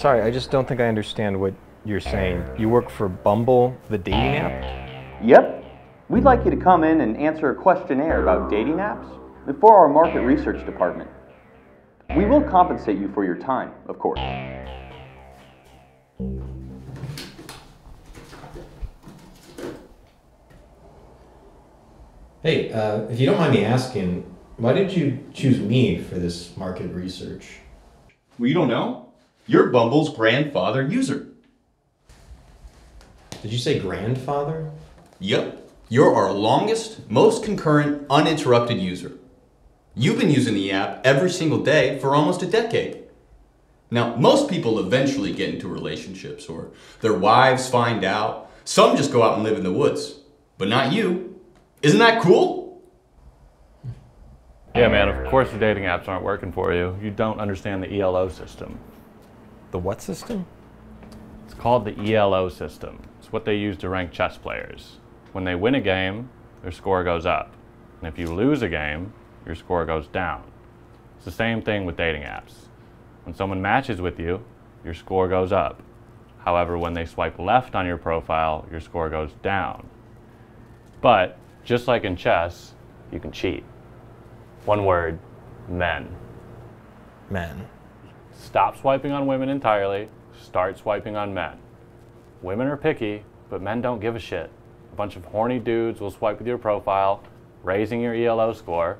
Sorry, I just don't think I understand what you're saying. You work for Bumble, the dating app? Yep. We'd like you to come in and answer a questionnaire about dating apps for our market research department. We will compensate you for your time, of course. Hey, uh, if you don't mind me asking, why did you choose me for this market research? Well, you don't know? You're Bumble's grandfather user. Did you say grandfather? Yep. You're our longest, most concurrent, uninterrupted user. You've been using the app every single day for almost a decade. Now, most people eventually get into relationships or their wives find out. Some just go out and live in the woods. But not you. Isn't that cool? Yeah, man, of course the dating apps aren't working for you. You don't understand the ELO system. The what system? It's called the ELO system. It's what they use to rank chess players. When they win a game, their score goes up. And if you lose a game, your score goes down. It's the same thing with dating apps. When someone matches with you, your score goes up. However, when they swipe left on your profile, your score goes down. But just like in chess, you can cheat. One word men. Men. Stop swiping on women entirely, start swiping on men. Women are picky, but men don't give a shit. A bunch of horny dudes will swipe with your profile, raising your ELO score,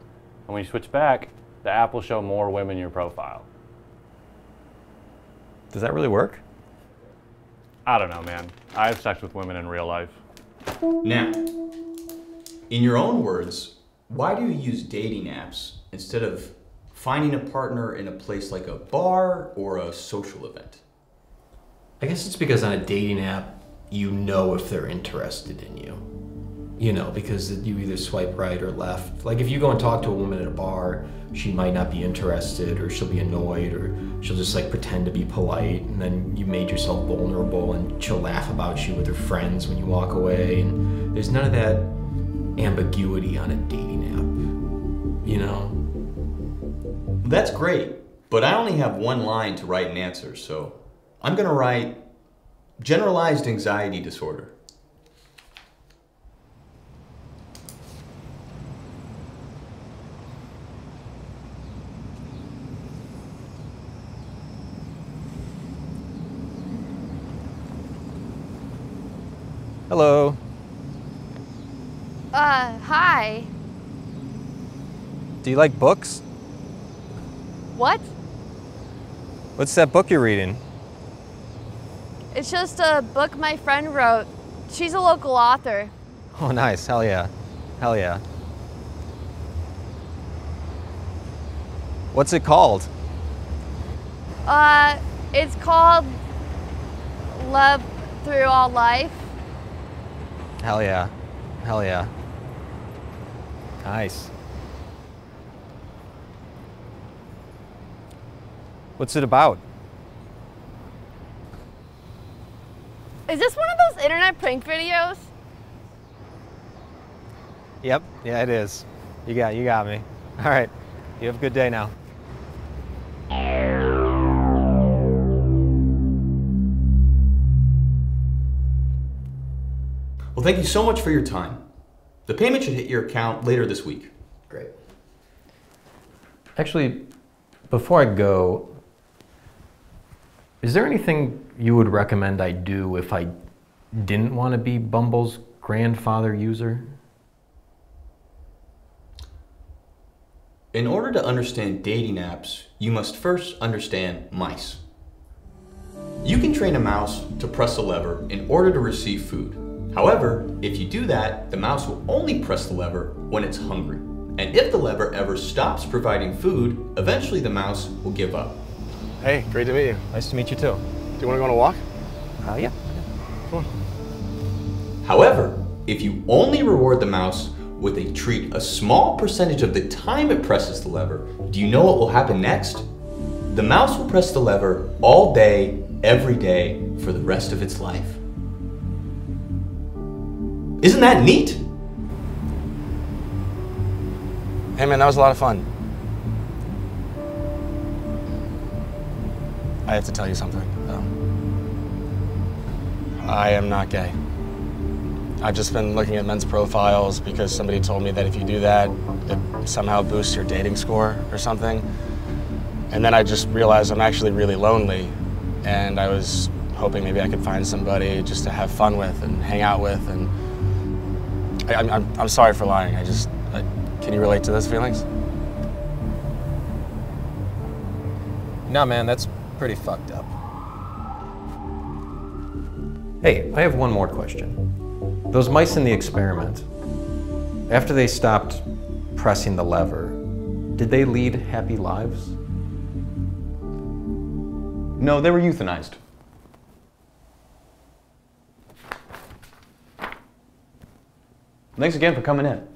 and when you switch back, the app will show more women in your profile. Does that really work? I don't know, man. I have sex with women in real life. Now, in your own words, why do you use dating apps instead of finding a partner in a place like a bar or a social event? I guess it's because on a dating app, you know if they're interested in you. You know, because you either swipe right or left. Like if you go and talk to a woman at a bar, she might not be interested or she'll be annoyed or she'll just like pretend to be polite and then you made yourself vulnerable and she'll laugh about you with her friends when you walk away and there's none of that ambiguity on a dating That's great, but I only have one line to write an answer, so I'm gonna write generalized anxiety disorder. Hello. Uh, hi. Do you like books? What? What's that book you're reading? It's just a book my friend wrote. She's a local author. Oh, nice. Hell yeah. Hell yeah. What's it called? Uh, it's called Love Through All Life. Hell yeah. Hell yeah. Nice. What's it about? Is this one of those internet prank videos? Yep. Yeah, it is. You got you got me. All right. You have a good day now. Well, thank you so much for your time. The payment should hit your account later this week. Great. Actually, before I go, is there anything you would recommend I do if I didn't want to be Bumble's grandfather user? In order to understand dating apps, you must first understand mice. You can train a mouse to press a lever in order to receive food. However, if you do that, the mouse will only press the lever when it's hungry. And if the lever ever stops providing food, eventually the mouse will give up. Hey, great to meet you. Nice to meet you too. Do you want to go on a walk? Uh, yeah. Cool. However, if you only reward the mouse with a treat a small percentage of the time it presses the lever, do you know what will happen next? The mouse will press the lever all day, every day, for the rest of its life. Isn't that neat? Hey man, that was a lot of fun. I have to tell you something. though. I am not gay. I've just been looking at men's profiles because somebody told me that if you do that, it somehow boosts your dating score or something. And then I just realized I'm actually really lonely, and I was hoping maybe I could find somebody just to have fun with and hang out with. And I, I'm, I'm, I'm sorry for lying. I just, I, can you relate to those feelings? No, man, that's pretty fucked up. Hey, I have one more question. Those mice in the experiment, after they stopped pressing the lever, did they lead happy lives? No, they were euthanized. Thanks again for coming in.